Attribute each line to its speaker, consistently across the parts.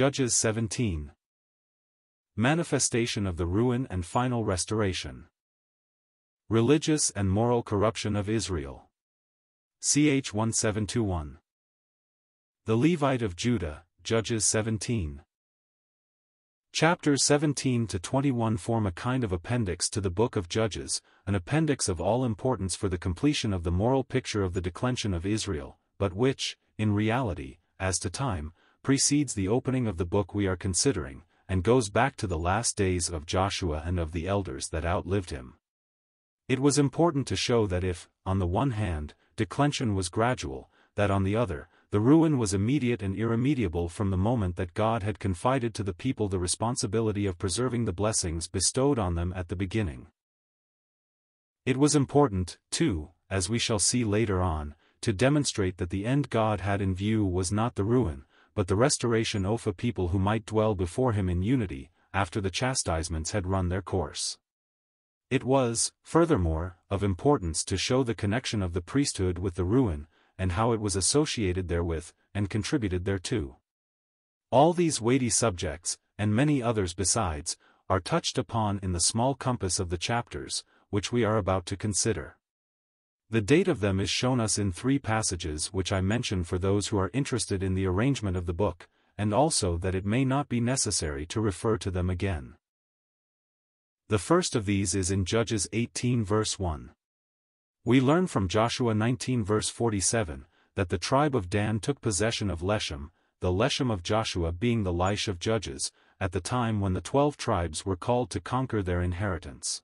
Speaker 1: Judges 17. Manifestation of the ruin and final restoration. Religious and moral corruption of Israel. Ch 1721. The Levite of Judah, Judges 17. Chapters 17 to 21 form a kind of appendix to the book of Judges, an appendix of all importance for the completion of the moral picture of the declension of Israel, but which, in reality, as to time, precedes the opening of the book we are considering, and goes back to the last days of Joshua and of the elders that outlived him. It was important to show that if, on the one hand, declension was gradual, that on the other, the ruin was immediate and irremediable from the moment that God had confided to the people the responsibility of preserving the blessings bestowed on them at the beginning. It was important, too, as we shall see later on, to demonstrate that the end God had in view was not the ruin, but the restoration of a people who might dwell before him in unity, after the chastisements had run their course. It was, furthermore, of importance to show the connection of the priesthood with the ruin, and how it was associated therewith, and contributed thereto. All these weighty subjects, and many others besides, are touched upon in the small compass of the chapters, which we are about to consider. The date of them is shown us in three passages which I mention for those who are interested in the arrangement of the book, and also that it may not be necessary to refer to them again. The first of these is in Judges 18 verse 1. We learn from Joshua 19 verse 47, that the tribe of Dan took possession of Leshem, the Leshem of Joshua being the Laish of Judges, at the time when the twelve tribes were called to conquer their inheritance.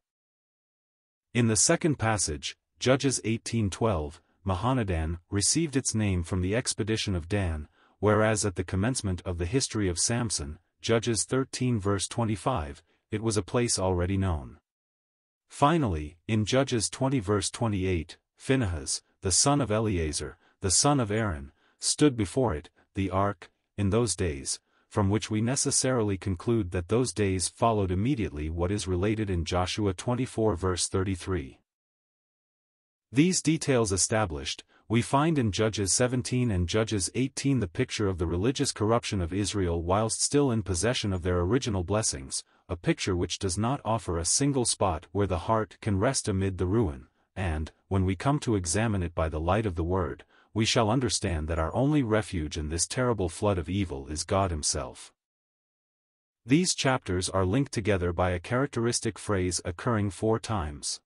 Speaker 1: In the second passage, Judges 18:12, Mahaneh-dan received its name from the expedition of Dan, whereas at the commencement of the history of Samson, Judges 13 verse 25, it was a place already known. Finally, in Judges 20 verse 28, Phinehas, the son of Eleazar, the son of Aaron, stood before it, the ark, in those days, from which we necessarily conclude that those days followed immediately what is related in Joshua 24 verse 33. These details established, we find in Judges 17 and Judges 18 the picture of the religious corruption of Israel whilst still in possession of their original blessings, a picture which does not offer a single spot where the heart can rest amid the ruin, and, when we come to examine it by the light of the Word, we shall understand that our only refuge in this terrible flood of evil is God Himself. These chapters are linked together by a characteristic phrase occurring four times.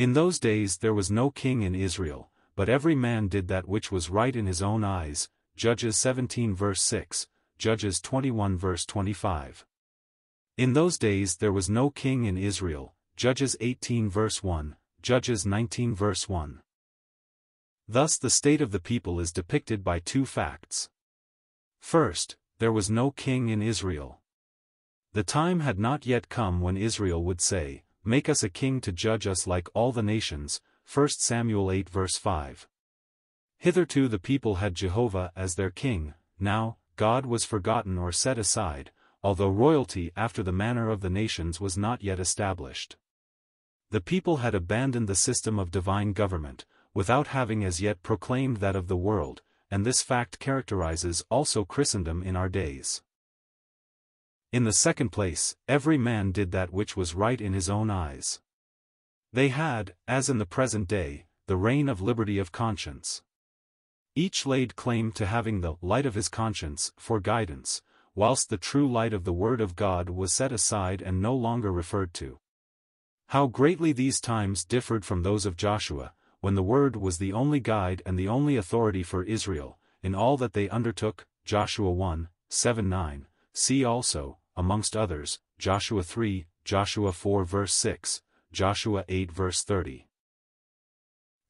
Speaker 1: In those days there was no king in Israel, but every man did that which was right in his own eyes, Judges 17 verse 6, Judges 21 verse 25. In those days there was no king in Israel, Judges 18 verse 1, Judges 19 verse 1. Thus the state of the people is depicted by two facts. First, there was no king in Israel. The time had not yet come when Israel would say, Make us a king to judge us like all the nations, 1 Samuel 8 verse 5. Hitherto the people had Jehovah as their king, now, God was forgotten or set aside, although royalty after the manner of the nations was not yet established. The people had abandoned the system of divine government, without having as yet proclaimed that of the world, and this fact characterizes also Christendom in our days. In the second place, every man did that which was right in his own eyes. They had, as in the present day, the reign of liberty of conscience. Each laid claim to having the light of his conscience for guidance, whilst the true light of the Word of God was set aside and no longer referred to. How greatly these times differed from those of Joshua, when the Word was the only guide and the only authority for Israel, in all that they undertook, Joshua 1, 7-9, see also, amongst others, Joshua 3, Joshua 4 verse 6, Joshua 8 verse 30.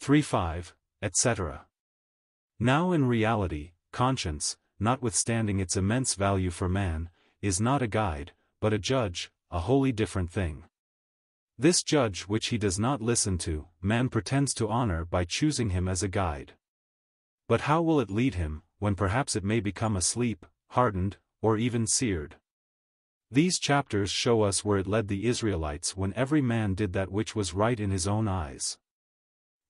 Speaker 1: 3-5, etc. Now in reality, conscience, notwithstanding its immense value for man, is not a guide, but a judge, a wholly different thing. This judge which he does not listen to, man pretends to honor by choosing him as a guide. But how will it lead him, when perhaps it may become asleep, hardened, or even seared? These chapters show us where it led the Israelites when every man did that which was right in his own eyes.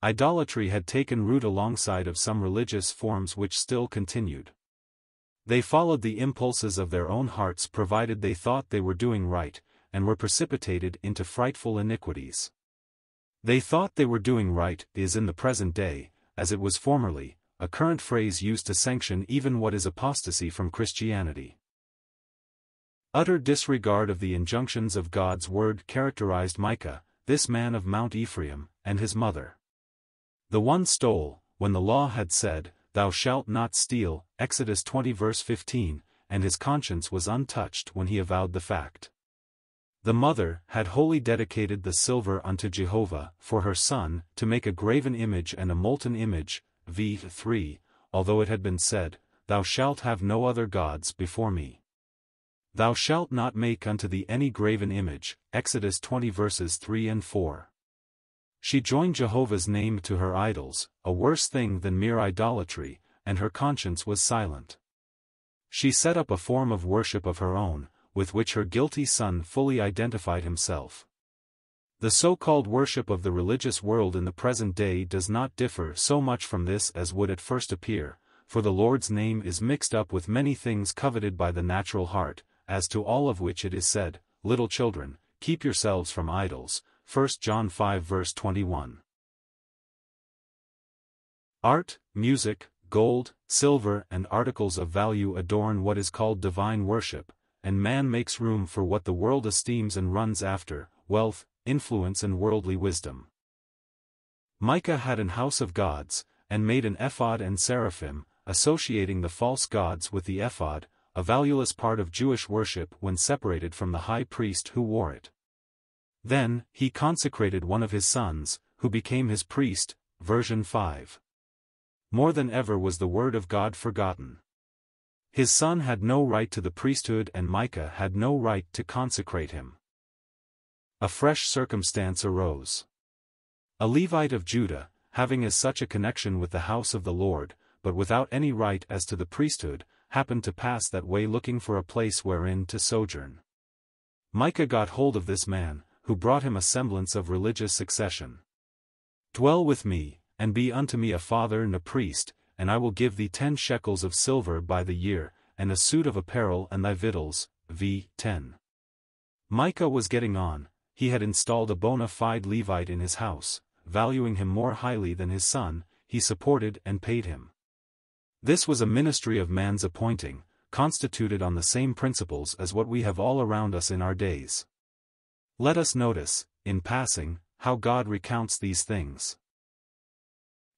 Speaker 1: Idolatry had taken root alongside of some religious forms which still continued. They followed the impulses of their own hearts provided they thought they were doing right, and were precipitated into frightful iniquities. They thought they were doing right is in the present day, as it was formerly, a current phrase used to sanction even what is apostasy from Christianity. Utter disregard of the injunctions of God's word characterized Micah, this man of Mount Ephraim, and his mother. The one stole, when the law had said, Thou shalt not steal, Exodus 20 verse 15, and his conscience was untouched when he avowed the fact. The mother had wholly dedicated the silver unto Jehovah, for her son, to make a graven image and a molten image, v. 3, although it had been said, Thou shalt have no other gods before me. Thou shalt not make unto thee any graven image, Exodus 20 verses 3 and 4. She joined Jehovah's name to her idols, a worse thing than mere idolatry, and her conscience was silent. She set up a form of worship of her own, with which her guilty son fully identified himself. The so-called worship of the religious world in the present day does not differ so much from this as would at first appear, for the Lord's name is mixed up with many things coveted by the natural heart, as to all of which it is said, Little children, keep yourselves from idols, 1 John 5 verse 21. Art, music, gold, silver and articles of value adorn what is called divine worship, and man makes room for what the world esteems and runs after, wealth, influence and worldly wisdom. Micah had an house of gods, and made an ephod and teraphim, associating the false gods with the ephod, a valueless part of Jewish worship when separated from the high priest who wore it. Then, he consecrated one of his sons, who became his priest, version 5. More than ever was the word of God forgotten. His son had no right to the priesthood and Micah had no right to consecrate him. A fresh circumstance arose. A Levite of Judah, having as such a connection with the house of the Lord, but without any right as to the priesthood, happened to pass that way looking for a place wherein to sojourn. Micah got hold of this man, who brought him a semblance of religious succession. Dwell with me, and be unto me a father and a priest, and I will give thee ten shekels of silver by the year, and a suit of apparel and thy victuals, v. 10. Micah was getting on, he had installed a bona fide Levite in his house, valuing him more highly than his son, he supported and paid him. This was a ministry of man's appointing, constituted on the same principles as what we have all around us in our days. Let us notice, in passing, how God recounts these things.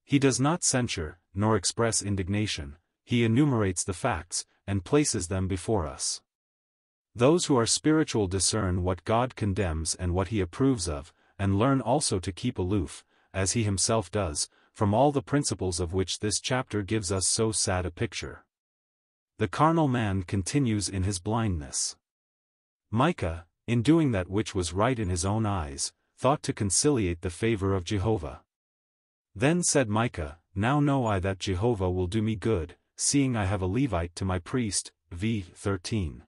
Speaker 1: He does not censure, nor express indignation, he enumerates the facts, and places them before us. Those who are spiritual discern what God condemns and what he approves of, and learn also to keep aloof, as he himself does, from all the principles of which this chapter gives us so sad a picture. The carnal man continues in his blindness. Micah, in doing that which was right in his own eyes, thought to conciliate the favor of Jehovah. Then said Micah, Now know I that Jehovah will do me good, seeing I have a Levite to my priest, v. 13.